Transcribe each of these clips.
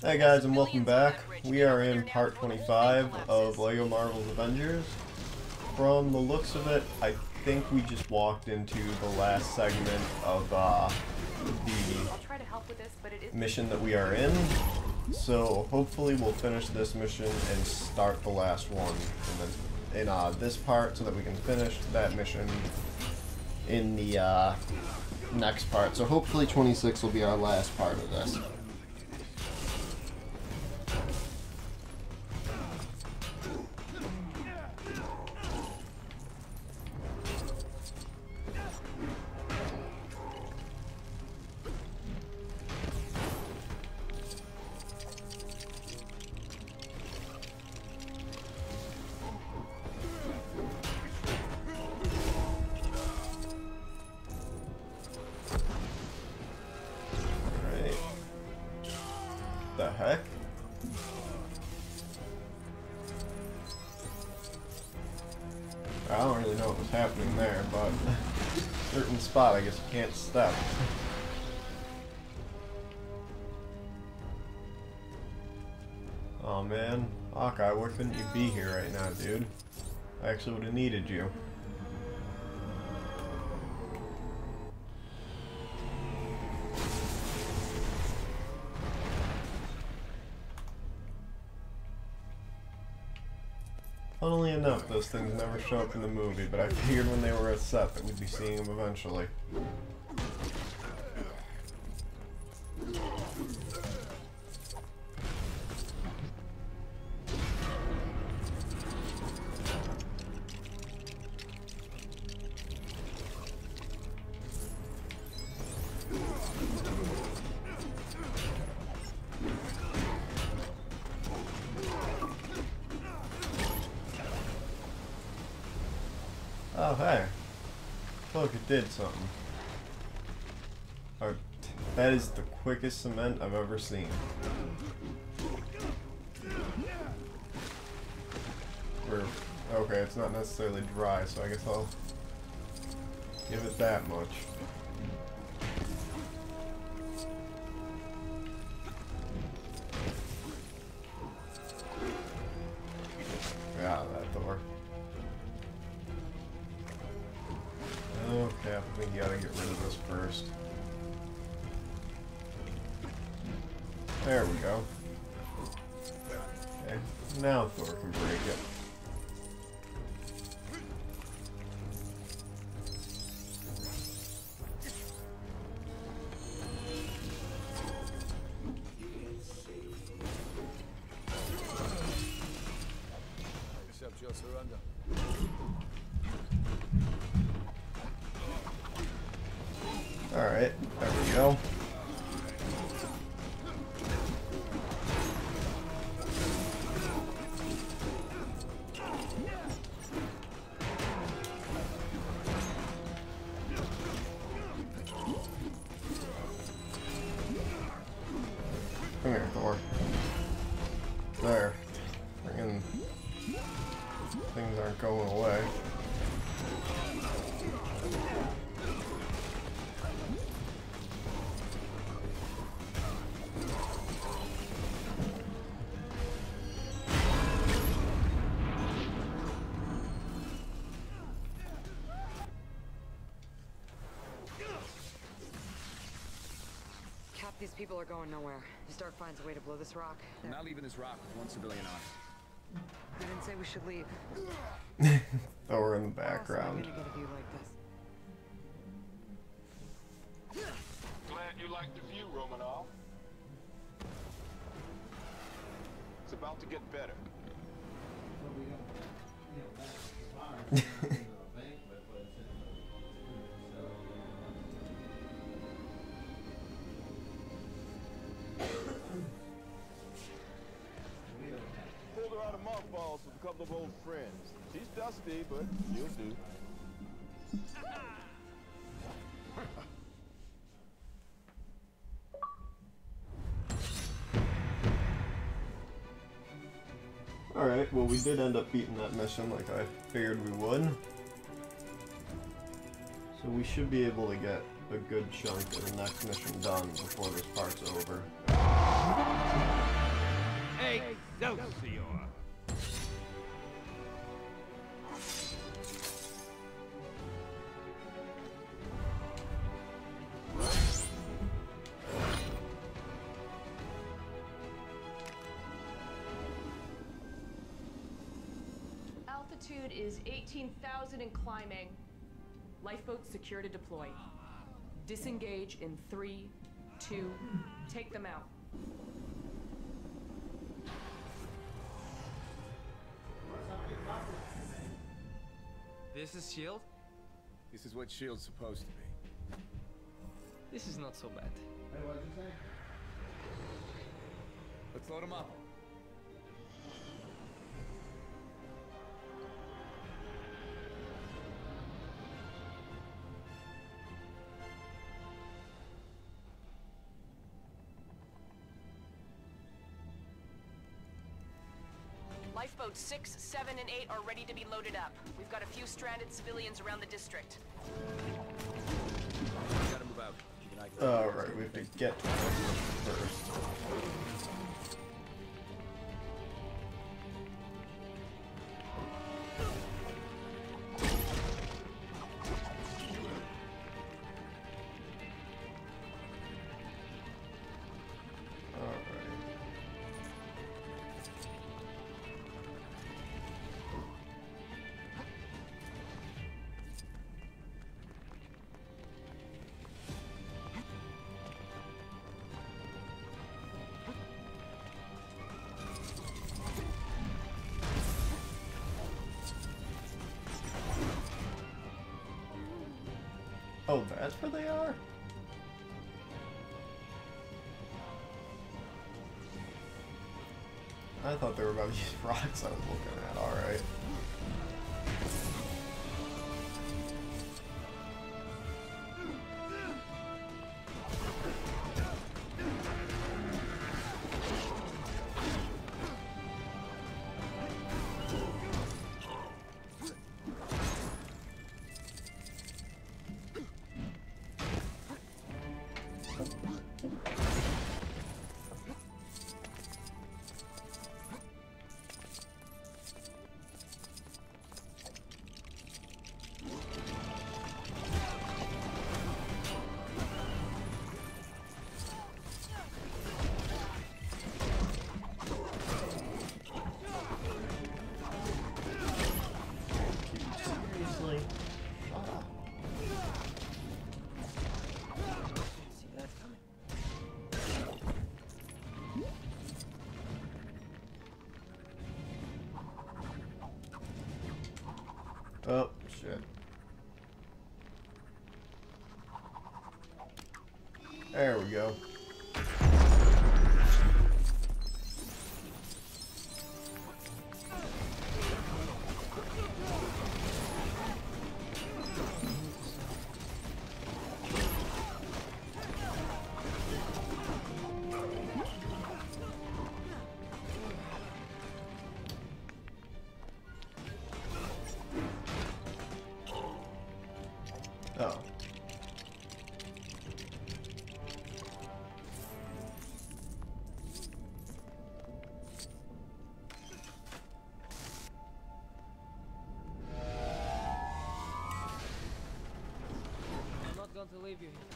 Hey guys and welcome back. We are in part before the whole 25 of. LEGO Marvel's Avengers. From the looks of it, I think we just walked into the last segment of uh, the I'll try to help with this, but it is mission that we are in. So hopefully we'll finish this mission and start the last one in, the, in uh, this part so that we can finish that mission in the uh, next part. So hopefully 26 will be our last part of this. Happening there, but certain spot I guess you can't step. Oh man, Hawkeye, why couldn't you be here right now, dude? I actually would have needed you. Funnily enough, those things never show up in the movie, but I figured when they were at set that we'd be seeing them eventually. Oh, hey. Look, it did something. Oh, that is the quickest cement I've ever seen. Or, okay, it's not necessarily dry, so I guess I'll give it that much. Here, Thor. There. Friggin' things aren't going away. Cap, these people are going nowhere. If Stark finds a way to blow this rock, I'm not leaving this rock with one civilian on it. I didn't say we should leave. oh, we're in the How else am I background. gonna get a view like? Glad you like the view, Romanoff. It's about to get better. couple of old friends. She's dusty, but she'll do. Alright, well we did end up beating that mission like I figured we would. So we should be able to get a good chunk of the next mission done before this part's over. Excelsior! Altitude is 18,000 and climbing. Lifeboats secure to deploy. Disengage in three, two, take them out. This is SHIELD? This is what SHIELD's supposed to be. This is not so bad. Let's load them up. Lifeboats 6, 7, and 8 are ready to be loaded up. We've got a few stranded civilians around the district. Alright, we have to get to first. Oh, that's where they are? I thought they were about these rocks I was looking at, alright. To leave you here.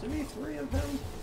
There's to be three of them.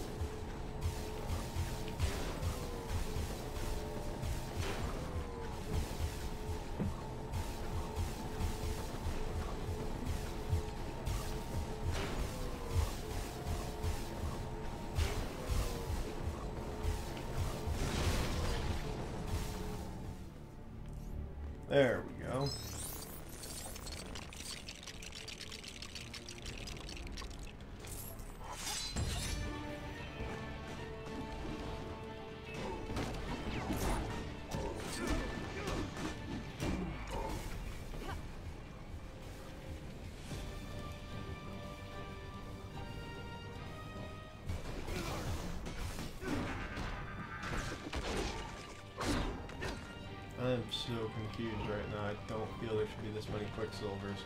I'm so confused right now. I don't feel there should be this many Quicksilvers.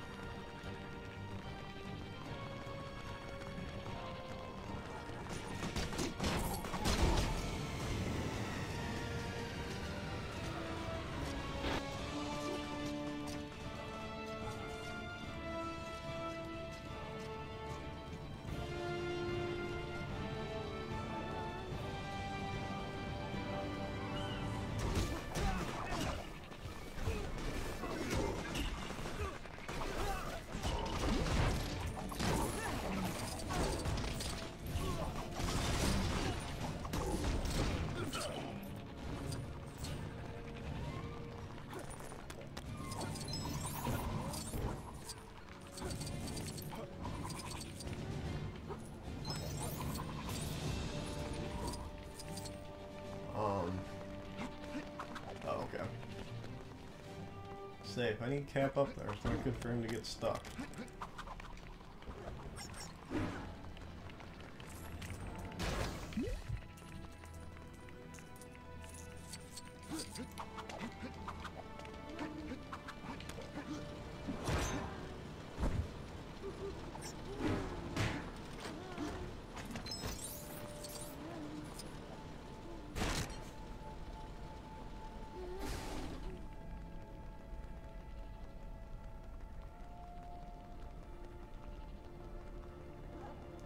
Safe. I need Cap up there. It's not good for him to get stuck.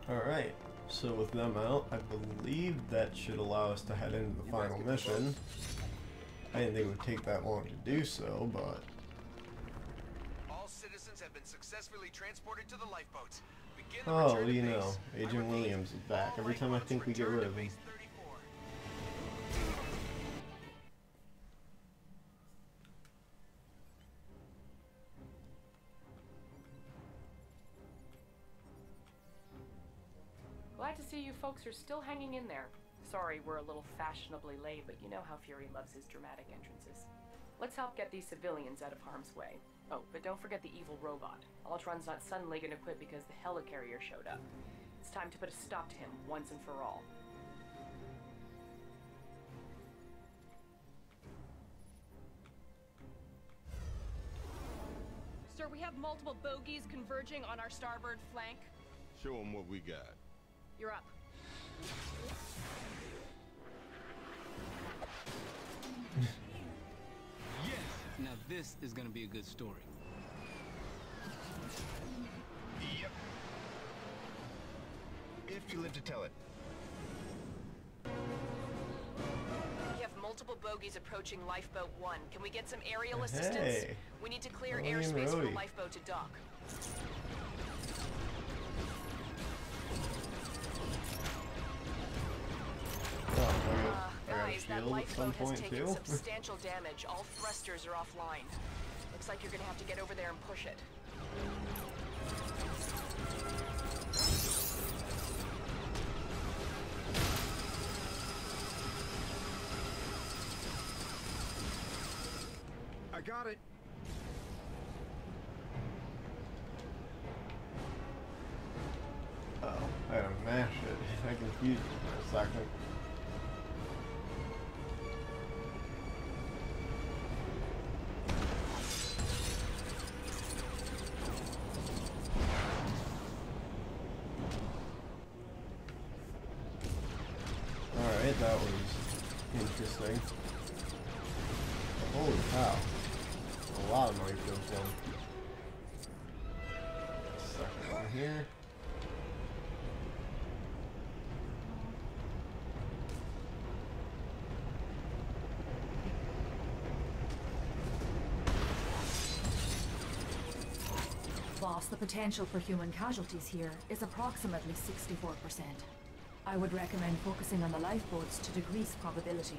Alright, so with them out, I believe that should allow us to head into the final mission. I didn't think it would take that long to do so, but All citizens have been successfully transported to the lifeboats. Begin the oh, return to you know, I Agent Williams is back. Every time I think we get rid of him. Folks are still hanging in there. Sorry, we're a little fashionably late, but you know how Fury loves his dramatic entrances. Let's help get these civilians out of harm's way. Oh, but don't forget the evil robot. Ultron's not suddenly gonna quit because the helicarrier showed up. It's time to put a stop to him once and for all. Sir, we have multiple bogies converging on our starboard flank. Show them what we got. You're up. Yes! Now this is gonna be a good story. Yep. If you live to tell it. We have multiple bogies approaching Lifeboat 1. Can we get some aerial assistance? Hey. We need to clear William airspace for the lifeboat to dock. I got a guys, that shield at some lifeboat has taken too. substantial damage. All thrusters are offline. Looks like you're gonna have to get over there and push it. I got it. Oh, I gotta mash it. I confused me for a second. Was. Holy cow. A lot of noise goes on. Second one here. Boss, the potential for human casualties here is approximately 64%. I would recommend focusing on the lifeboats to decrease probability.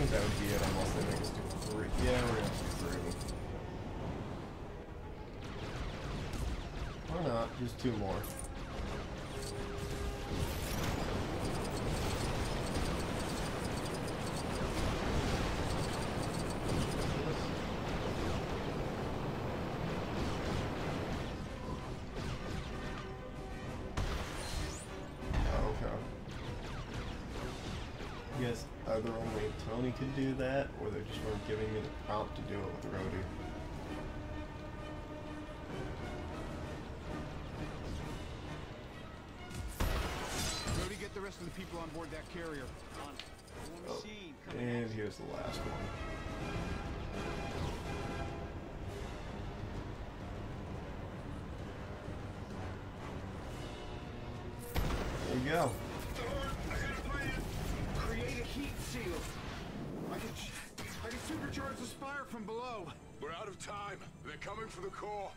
Things that would be it unless they make us do three. Yeah, we're gonna do three. Or not, just two more. Either only Tony could do that, or they just weren't giving me the prompt to do it with Rhodey. Cody, get the rest of the people on board that carrier. On. Oh, and here's the last one. Out of time. They're coming for the core.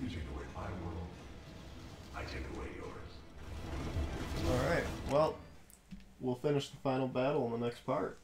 You take away my world, I take away yours. Alright, well, we'll finish the final battle in the next part.